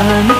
I'm